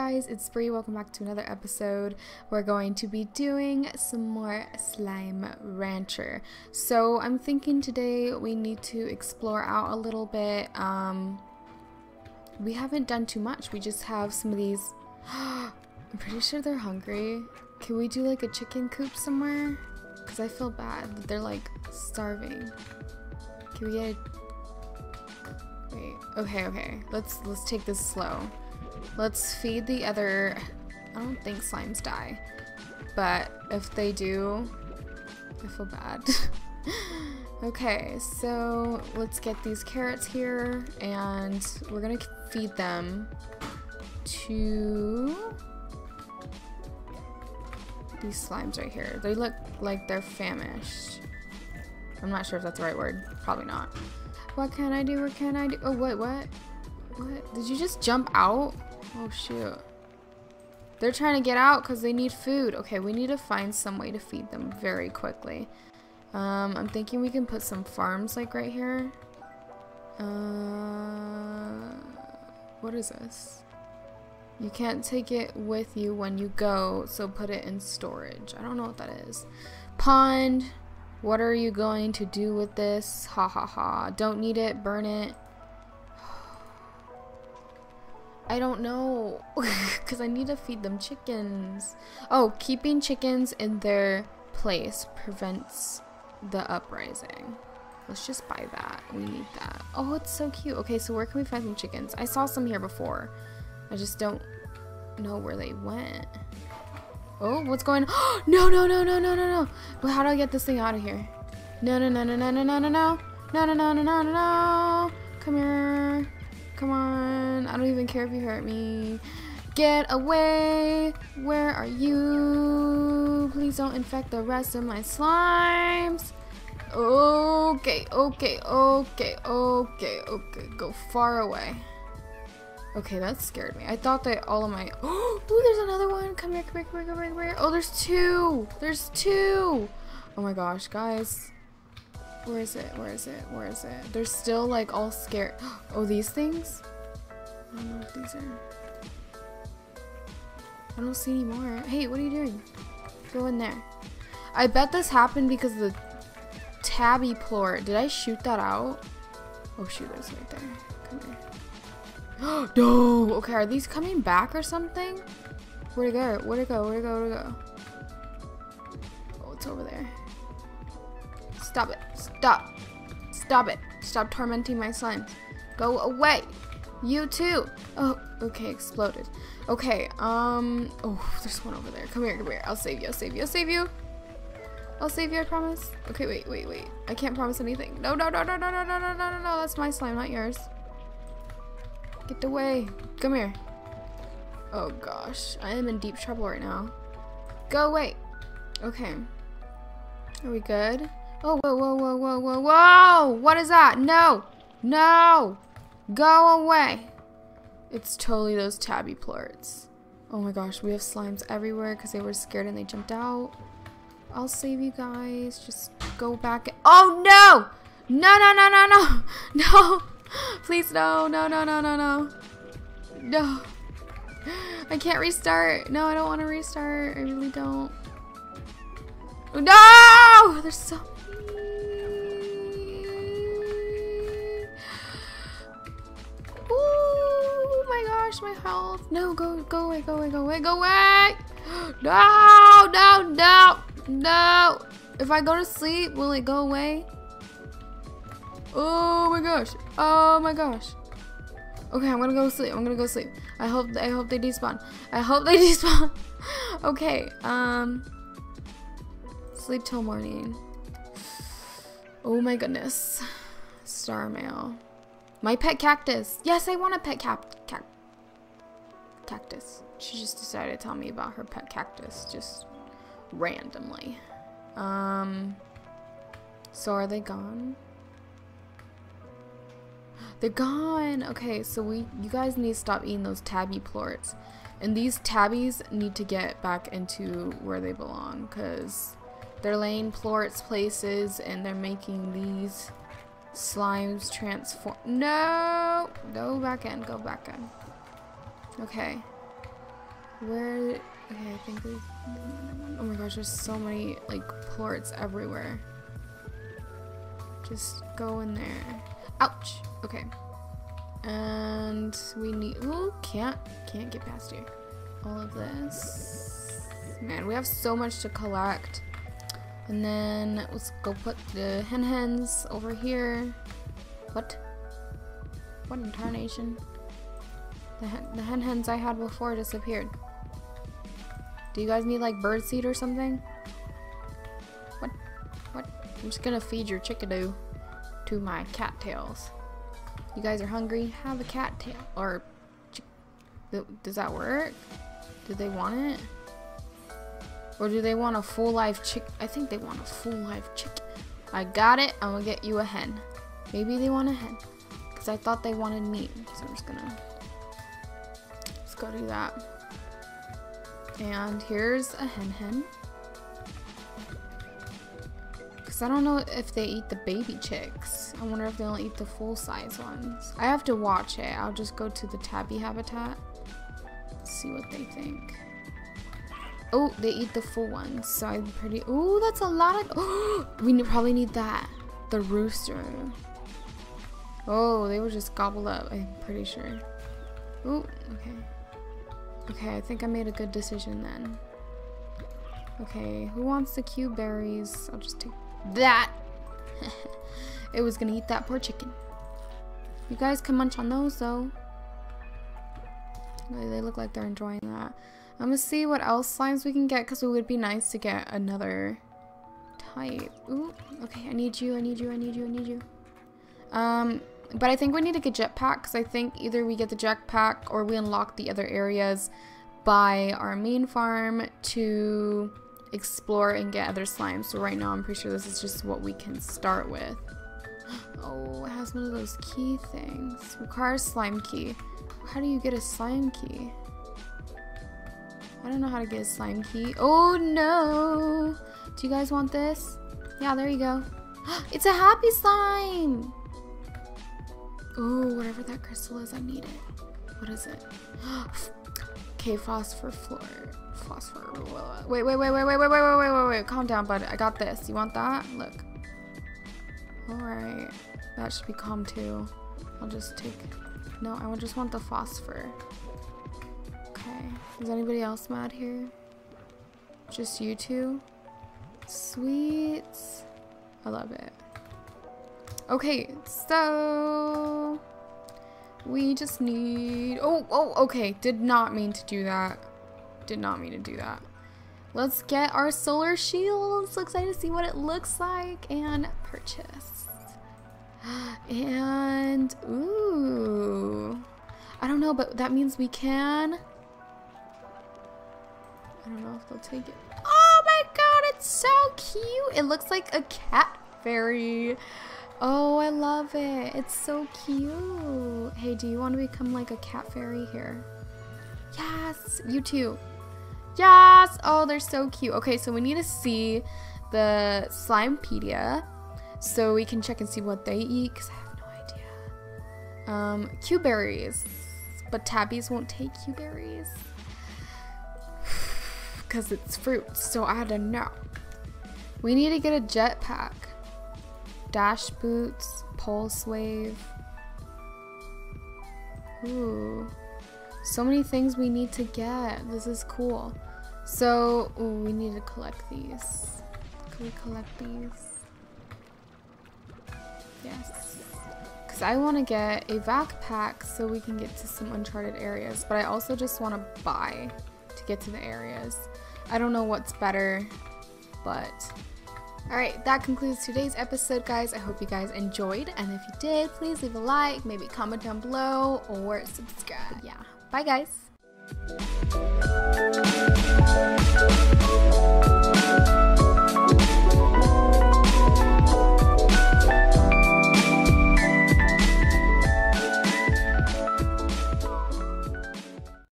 guys, it's Bri. Welcome back to another episode. We're going to be doing some more Slime Rancher. So I'm thinking today we need to explore out a little bit. Um, we haven't done too much. We just have some of these. I'm pretty sure they're hungry. Can we do like a chicken coop somewhere? Because I feel bad that they're like starving. Can we get a Wait. Okay, okay. Let's let's take this slow. Let's feed the other... I don't think slimes die. But if they do, I feel bad. okay, so let's get these carrots here and we're gonna feed them to these slimes right here. They look like they're famished. I'm not sure if that's the right word. Probably not. What can I do? What can I do? Oh, what? What? What? Did you just jump out? Oh, shoot. They're trying to get out because they need food. Okay, we need to find some way to feed them very quickly. Um, I'm thinking we can put some farms like right here. Uh, what is this? You can't take it with you when you go, so put it in storage. I don't know what that is. Pond. What are you going to do with this? Ha ha ha. Don't need it. Burn it. I don't know. Because I need to feed them chickens. Oh, keeping chickens in their place prevents the uprising. Let's just buy that. We need that. Oh, it's so cute. Okay, so where can we find some chickens? I saw some here before. I just don't know where they went. Oh, what's going on? no, no, no, no, no, no, no. How do I get this thing out of here? No, no, no, no, no, no, no, no, no. No, no, no, no, no, no, no. Come here. Come on. I don't even care if you hurt me. Get away. Where are you? Please don't infect the rest of my slimes. Okay, okay, okay, okay, okay. Go far away. Okay, that scared me. I thought that all of my... Oh, there's another one. Come here, come here, come here, come here, come here. Oh, there's two. There's two. Oh my gosh, guys. Where is it? Where is it? Where is it? They're still like all scared. Oh, these things? I don't know if these are. I don't see any more. Hey, what are you doing? Go in there. I bet this happened because the tabby plort. Did I shoot that out? Oh shoot, there's right there. Come here. no! Okay, are these coming back or something? Where'd it go? Where'd it go? Where'd it go? Where'd it go? Oh, it's over there. Stop it. Stop. Stop it. Stop tormenting my slimes. Go away. You too. Oh, okay, exploded. Okay, um, oh, there's one over there. Come here, come here. I'll save you, I'll save you, I'll save you. I'll save you, I promise. Okay, wait, wait, wait. I can't promise anything. No, no, no, no, no, no, no, no, no, no, no. That's my slime, not yours. Get away. Come here. Oh gosh, I am in deep trouble right now. Go away. Okay. Are we good? Oh, whoa, whoa, whoa, whoa, whoa, whoa! What is that? No! No! Go away! It's totally those tabby plorts. Oh my gosh, we have slimes everywhere because they were scared and they jumped out. I'll save you guys. Just go back. Oh no! No, no, no, no, no! No! Please, no, no, no, no, no, no. No. I can't restart. No, I don't want to restart. I really don't. No! There's so health. No, go, go away, go away, go away, go away. No, no, no, no. If I go to sleep, will it go away? Oh my gosh. Oh my gosh. Okay, I'm gonna go sleep. I'm gonna go sleep. I hope I hope they despawn. I hope they despawn. okay. Um. Sleep till morning. Oh my goodness. Star mail. My pet cactus. Yes, I want a pet cap. Cac cactus. She just decided to tell me about her pet cactus just randomly. Um, so are they gone? They're gone. Okay, so we you guys need to stop eating those tabby plorts. And these tabbies need to get back into where they belong because they're laying plorts places and they're making these slimes transform. No! Go back in, go back in. Okay. Where? Okay, I think there's. Oh my gosh, there's so many like plorts everywhere. Just go in there. Ouch. Okay. And we need. Oh, can't can't get past here. All of this. Man, we have so much to collect. And then let's go put the hen hens over here. What? What in tarnation? The hen, the hen hens I had before disappeared. Do you guys need like bird seed or something? What? What? I'm just gonna feed your chickadoo to my cattails. You guys are hungry? Have a cattail. Or, does that work? Do they want it? Or do they want a full life chick? I think they want a full life chicken. I got it. I'm gonna get you a hen. Maybe they want a hen. Because I thought they wanted meat. So I'm just gonna... Go do that. And here's a hen hen. Because I don't know if they eat the baby chicks. I wonder if they'll eat the full size ones. I have to watch it. I'll just go to the tabby habitat. See what they think. Oh, they eat the full ones. So I'm pretty... Oh, that's a lot of... Oh, we probably need that. The rooster. Oh, they were just gobbled up, I'm pretty sure. Oh, okay. Okay, I think I made a good decision then. Okay, who wants the cuberries? I'll just take that. it was gonna eat that poor chicken. You guys can munch on those though. They look like they're enjoying that. I'm gonna see what else slimes we can get because it would be nice to get another type. Ooh, okay, I need you, I need you, I need you, I need you. Um, but I think we need to get jetpack because I think either we get the jetpack or we unlock the other areas by our main farm to explore and get other slimes. So right now I'm pretty sure this is just what we can start with. Oh, it has one of those key things. Requires slime key. How do you get a slime key? I don't know how to get a slime key. Oh no! Do you guys want this? Yeah, there you go. it's a happy slime! Oh, whatever that crystal is, I need it. What is it? okay, phosphor floor. Phosphor. Wait, wait, wait, wait, wait, wait, wait, wait, wait, wait, wait. Calm down, bud. I got this. You want that? Look. Alright. That should be calm too. I'll just take... No, I just want the phosphor. Okay. Is anybody else mad here? Just you two? Sweet. I love it. Okay, so we just need oh oh okay did not mean to do that. Did not mean to do that. Let's get our solar shields. So excited to see what it looks like and purchase. And ooh. I don't know but that means we can. I don't know if they'll take it. Oh my god it's so cute. It looks like a cat fairy Oh, I love it. It's so cute. Hey, do you want to become like a cat fairy here? Yes, you too. Yes. Oh, they're so cute. Okay, so we need to see the Slimepedia so we can check and see what they eat because I have no idea. Um, cuberries, but tabbies won't take cuberries because it's fruit. So I don't know. We need to get a jetpack dash boots, pulse wave. Ooh. So many things we need to get. This is cool. So, ooh, we need to collect these. Can we collect these? Yes. Because I want to get a vac pack so we can get to some uncharted areas. But I also just want to buy to get to the areas. I don't know what's better, but all right, that concludes today's episode, guys. I hope you guys enjoyed. And if you did, please leave a like, maybe comment down below, or subscribe. Yeah. Bye, guys.